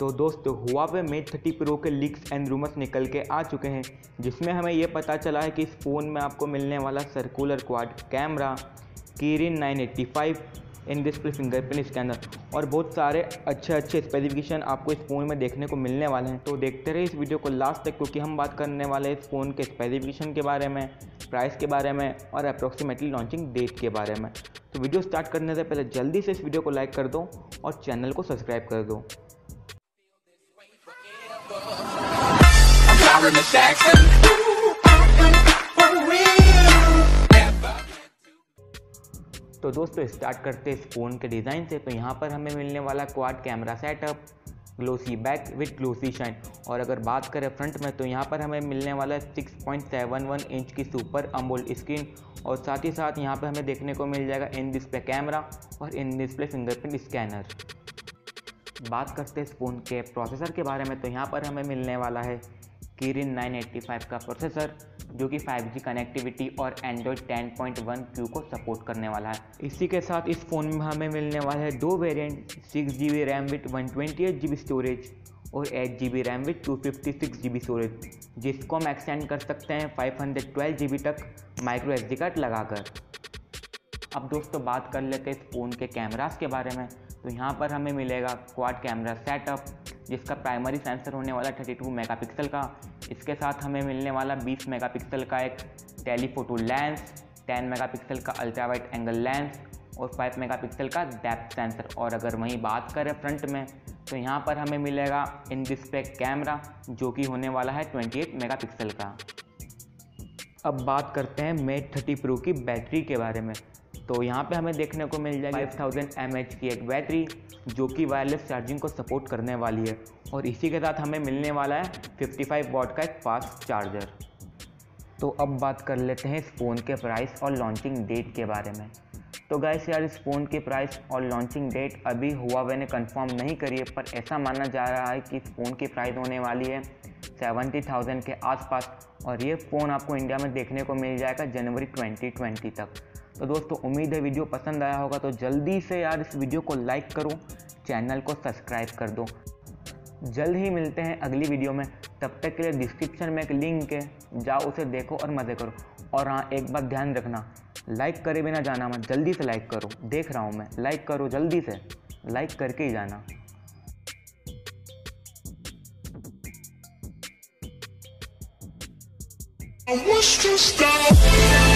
तो दोस्तों Huawei Mate 30 pro के लीक्स एंड रूमर्स निकल के आ चुके हैं, जिसमें हमें ये पता चला है कि इस फ़ोन में आपको मिलने वाला circular quad camera Kirin 985 in display fingerprint scanner और बहुत सारे अच्छे अच्छे स्पेसिफिकेशन आपको इस फ़ोन में देखने को मिलने वाले हैं। तो देखते रहे इस वीडियो को लास्ट तक, क्योंकि हम बात करने वाले इस फ़ोन के स्पेसिफिकेशन के बारे में प्राइस के बारे में और अप्रोक्सीमेटली लॉन्चिंग डेट के बारे में। तो वीडियो स्टार्ट करने से पहले जल्दी से इस वीडियो को लाइक कर दो और चैनल को सब्सक्राइब कर दो। तो दोस्तों स्टार्ट करते इस फ़ोन के डिज़ाइन से। तो यहाँ पर हमें मिलने वाला quad camera setup glossy back with glossy shine और अगर बात करें फ्रंट में तो यहाँ पर हमें मिलने वाला है 6.71 इंच की सुपर अमोल्ड स्क्रीन और साथ ही साथ यहाँ पर हमें देखने को मिल जाएगा इन डिस्प्ले कैमरा और इन डिस्प्ले फिंगरप्रिंट स्कैनर बात करते हैं इस फ़ोन के प्रोसेसर के बारे में। तो यहाँ पर हमें मिलने वाला है किरिन 985 का प्रोसेसर जो कि 5G कनेक्टिविटी और Android 10.1 Q को सपोर्ट करने वाला है। इसी के साथ इस फ़ोन में हमें मिलने वाला है दो variant six G B RAM with one twenty eight G B storage और eight G B RAM with two fifty six G B storage जिसको हम एक्सटेंड कर सकते हैं five hundred twelve G B तक माइक्रो एस डी कार्ड लगाकर। अब दोस्तों बात कर लेते हैं इस फ़ोन के कैमरास के बारे में। तो यहाँ पर हमें मिलेगा क्वाड कैमरा सेटअप जिसका प्राइमरी सेंसर होने वाला 32 मेगापिक्सल का। इसके साथ हमें मिलने वाला 20 मेगापिक्सल का एक टेलीफोटो लेंस 10 मेगापिक्सल का अल्ट्रा वाइट एंगल लेंस और 5 मेगापिक्सल का डेप्थ सेंसर और अगर वहीं बात करें फ्रंट में तो यहाँ पर हमें मिलेगा इन डिस्प्ले कैमरा जो कि होने वाला है 28 मेगापिक्सल का। अब बात करते हैं मेट 30 प्रो की बैटरी के बारे में। तो यहाँ पे हमें देखने को मिल जाएगी 5000 थाउज़ेंड एम की एक बैटरी, जो कि वायरलेस चार्जिंग को सपोर्ट करने वाली है। और इसी के साथ हमें मिलने वाला है 55 वॉट का एक फास्ट चार्जर तो अब बात कर लेते हैं इस फ़ोन के प्राइस और लॉन्चिंग डेट के बारे में। तो गैस यार, इस फ़ोन की प्राइस और लॉन्चिंग डेट अभी हुआ वे ने कन्फर्म नहीं करी है, पर ऐसा माना जा रहा है कि इस फ़ोन की प्राइस होने वाली है सेवेंटी थाउज़ेंड के आसपास। और ये फ़ोन आपको इंडिया में देखने को मिल जाएगा जनवरी 2020 तक। तो दोस्तों, उम्मीद है वीडियो पसंद आया होगा तो जल्दी से यार इस वीडियो को लाइक करो चैनल को सब्सक्राइब कर दो। जल्द ही मिलते हैं अगली वीडियो में। तब तक के लिए डिस्क्रिप्शन में एक लिंक है, जाओ उसे देखो और मज़े करो। और हाँ एक बात ध्यान रखना लाइक करे बिना जाना मत, जल्दी से लाइक करो। देख रहा हूँ मैं। लाइक करो जल्दी से। लाइक करके ही जाना। I wish to stop.